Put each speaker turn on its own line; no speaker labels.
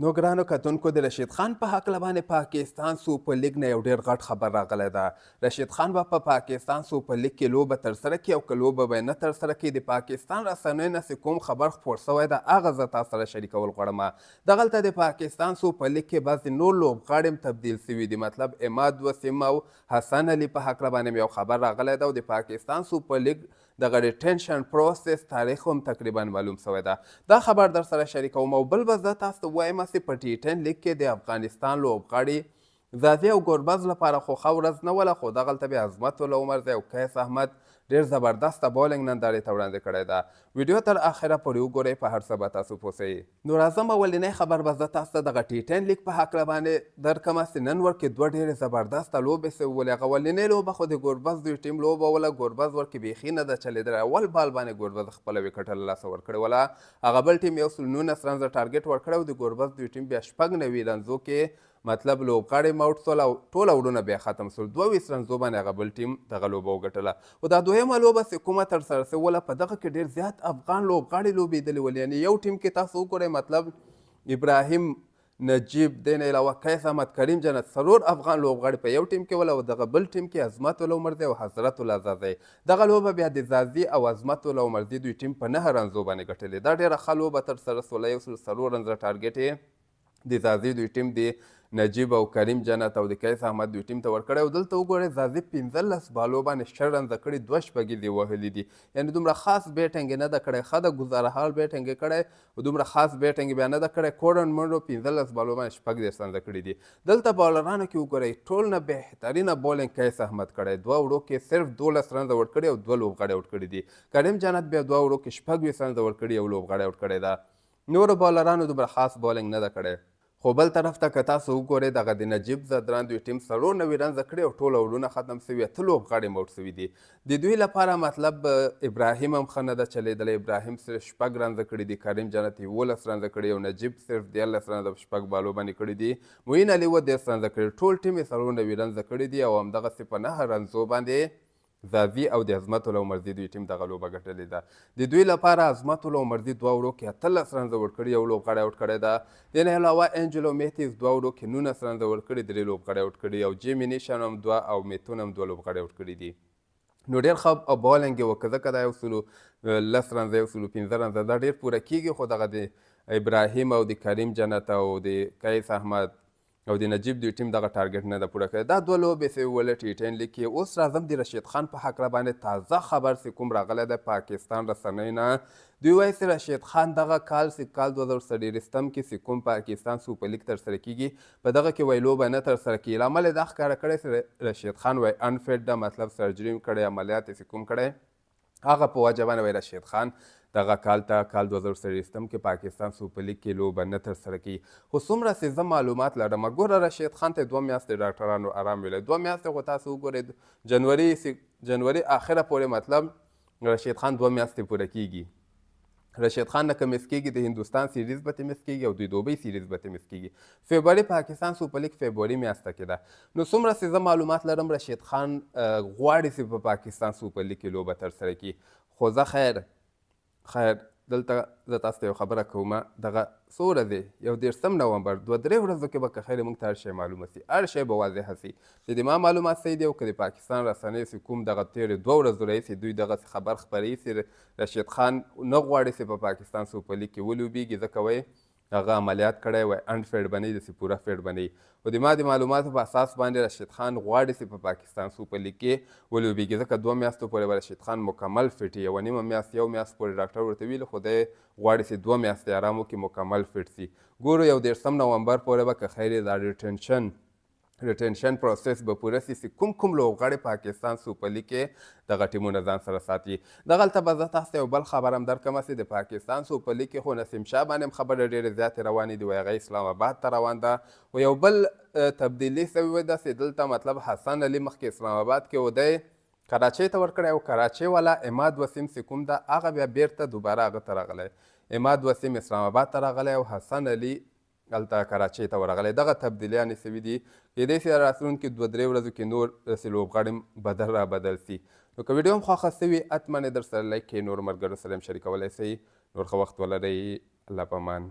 نو ګرانو کتونکو د رشید خان په هکله باندې پاکستان سوپر لیګ نه یو ډیر غټ خبر راغلی ده رشید خان به په پاکستان سوپر لیګ کې لوبه تر سره کړي او که لوبه به یې نه تر سره کړي د پاکستان رسنیو نه چې کوم خبر خپور شوی ده هغه زه تاسو سره شریکول غواړم دغلته د پاکستان سوپر لیګ کې بعضې نور لوبغاړي هم تبدیل شوي دي مطلب عماد وسیم او حسن علي په هکله باندې هم یو خبر راغلی ده او د پاکستان سوپر لیګ دغه ډیټینشن پروسس تاریخ هم تقریبا معلوم شوی ده دا خبر در سره شریکوم او بل به زه تاسو ته وایم چې په ټي ټین لیګ کې د افغانستان لوبغاړي ځاځي او ګوربز لپاره خو ښه ورځ نه وله خو دغلته بیا عظمت الله عمرزی او قیس احمد ډیر زبردست بولینګ نندارې ته وړاندې کړی ده ویډیو تر اخره پورې وګورئ په هر څه به تاسو پوه شئ نو راځم اولنی خبر به زه تاسو ته دغه ټي ټېن لیګ په هکله باندې درکم سې نن ورکې دوه ډېرې زبردسته لوبې سوې ولې هغه اولنۍ لوبه خو د ګوربز دوی ټیم لوبه وله ګوربز ورکې بیخي نه ده چلېدلی اول بال باندې ګوربز خپله ویکټه له لاسه ورکړې وله هغه بل ټیم یو سل نولس رنزه ټارګېټ ورکړی و د ګوربز دوی ټیم بیا شپږ نوي رنزو کې مطلب لوبغاړی ماوټ سول او ټول اوډونه بیا ختم سول دوه ویس رنزو باندې هغه بل ټیم دغه لوبه وګټله خو دا دویمه لوبه سه کومه تر سره سه وله په دغه کې ډیر زیات افغان لوبغاړی لوبیدلی ول یعنی یو ټیم کې تاسو وګورئ مطلب ابراهیم نجیب دین علاوه قیس احمد کریم جنت سرور افغان لوبغاړي په یو ټیم کې ول او دغه بل ټیم کې عظمت ول عمرزی او حضرت الله زازی دغه لوبه بیا د زازی او عظمت ول عمرزی دوی ټیم په نه رنزو باندې ګټلې دا ډیره ښه لوبه تر سره سوله یو سل څلور رنزه ټارګټ یې د ځاځي دوی ټیم د نجیب او کریم جنت او د قیس احمد دوی ټیم ته ورکړی او دلته وګورئ ځاځي پنځلس بالو باندې شل رنزه کړي دوه شپږیز یې وهلي دي یعنې دومره خاص بیټنګ یې نه ده کړی ښه ده ګلزار هال بیټنګ یې کړی دومره خاص بیټنګ یې بیا نه ده کړی کورن منرو پنځلس بالو باندې شپږ دېرش رنزه کړي دي دلته بالرانو کې وګورئ ټول نه بهترینه بولینګ قیس احمد کړی دوه وړو کې صرف دولس رنزه ورکړي او دوه لوبغاړي اوټ کړي دي کریم جنت بیا دوه وړو کې شپږ ویشت رنزه ورکړي یو لوبغاړی اوټ کړی ده نورو بالرانو دومره خاص بالنګ نه ده کړې خو بل طرف ته که تاسو وګورئ دغه د نجیب ځدران دوی ټیم څلور نوي رنزه کړي او ټول اوړونه ختم سوي اته لوبغاړي هم اوټ سوي دي د دوی لپاره مطلب ابراهیم هم ښه نه ده چلیدلی ابراهیم صرف شپږ رنزه کړي دي کریم جنت یوولس رنزه کړي او نجیب صرف دیارلس رنزه په شپږ بالو باندې کړي دي معین علي اووه دېرش رنزه کړي ټول ټیم یې څلور نوي رنزه کړي دي او همدغسې په نهه رنزو باندې ځاځي او د عظمت الله عمرزي دوی ټیم دغه لوبه ګټلې ده. د دوی لپاره عظمت الله عمرزي دوه وړو کې اتلس رنزه ورکړي، یو لوبغاړی اوټ کړی ده. دې نه علاوه انجلو میتیز دوه وړو کې نولس رنزه ورکړي، درې لوبغاړي اوټ کړي او جیمي نیشان هم دوه او میتون هم دوه لوبغاړي اوټ کړي دي. نو ډېر ښه بالنګ یې وکړ، ځکه دا یو سلو لس رنزه، یو سلو پنځه رنزه دا ډېر پوره کېږي، خو دغه د ابراهیم او د کریم جنت او د قیس احمد، او د نجیب دوی ټیم دغه ټارګټ نه ده پوره کړی دا دوه لوبې سه وله ټی ټین لیګ کې اوس راځم د رشید خان په حقله باندې تازه خبر سه کوم راغلی دی پاکستان رسنۍ نه دوی وایي سه رشید خان دغه کال سه کال 2023 تم کې سه کوم پاکستان سوپر لیګ تر سره کیږي په دغه کې وایي لوبه نه تر سره کیږي لامل دا ښکاره کړی سه رشید خان وایي انفیټ ده مطلب سرجری کړی عملیات سه کوم کړی هغه په وجه باندې ویل شید خان دغه کال ته کال دوه زره څلوېښتم کې پاکستان سوپر لیګ کې لوبه نه ترسره کوي خو څومره چې زه معلومات لرم ګوره رشید خان ته دوه میاشتې ډاکټرانو ارام ویلی دوه میاشتې خو تاسو وګورئ جنوري جنوري آخره پورې مطلب رشید خان دوه میاشتې پوره کیږي رشید خان نه که مس کېږي د هندوستان سیریز به ترې مس کېږي او د دوبۍ سیریز به ترې مس کېږي فبروري پاکستان سوپر لیګ فبروري میاشته کې ده نو څومره چې زه معلومات لرم رشید خان غواړي چې په پاکستان سوپر لیګ کې لوبه ترسره کړي خو زه خیر خیر دلته زه تاسو ته یو خبره کوم دغه څو ورځې یو دېرشم نومبر دوه درې ورځو کې به که خیر موږ ته هر شی معلومه سي هر شی به واضحه سي چې د ما معلومات صحیح دی او که د پاکستان رسنۍ سي کوم دغه تېرې دوه ورځو راهیسې دوی دغسې خبر خپروي چې رشید خان نه غواړي سي په پاکستان سوپر لیګ کې ولوبیږي ځکه وایي هغه عملیات کړی وای انډ فیډ بنی دسي پوره فیډ بنی خو د ما د معلوماتو په اساس باندې رشید خان غواړي سي په پاکستان سوپر لیګ کې ولوبیږي ځکه دوه میاشتو پورې به رشید خان مکمل فټ یو نیمه میاشت یو میاشت پورې ډاکټر ورته ویل خو دی غواړي سي دوه میاشتې آرام وکړي مکمل فټ سي ګورو یو دېرشم نومبر پورې به که خیر یې دا ډیټنشن ریټینشن پروسس به پوره سي چې کوم کوم لوبغاړي پاکستان سوپرلیګ کې دغه ټیمونه ځان سره ساتي دغلته به زه تاسو ته یو بل خبر هم درکړم چې د پاکستان سوپرلیګ کې خو نسیم شاه باندې هم خبرې ډېرې زیاتې روانې دي وایي هغه اسلام آباد ته روان ده او یو بل تبدیلي سوې ده چې دلته مطلب حسن علي مخکې اسلام آباد کې و دی کراچۍ ته ورکړی او کراچۍ والا عماد وسیم چې کوم ده هغه بیا بېرته دوباره هغه ته راغلی عماد وسیم اسلام آباد ته راغلی او حسن علي هلته کراچۍ ته ورغلی دغه تبدیلیانې سوي دي کیدای سي راتلونکي دوه درې ورځو کي نور داسي لوبغاړي هم بدل را بدل سي نو که ویډیو هم خوښه سوي اتمن یې درسره لایک کړئ نورو ملګرو سره هم شریکولای سئ نور ښه وخت ولرئ الله پامان.